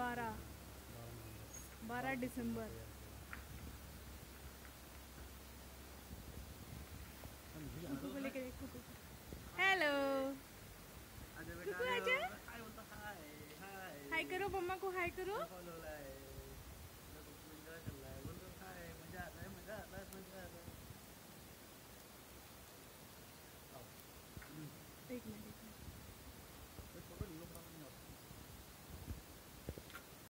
बारह। बारह दिसंबर। हेलो। कुकू आजा हाय करो मम्मा को हाय करो।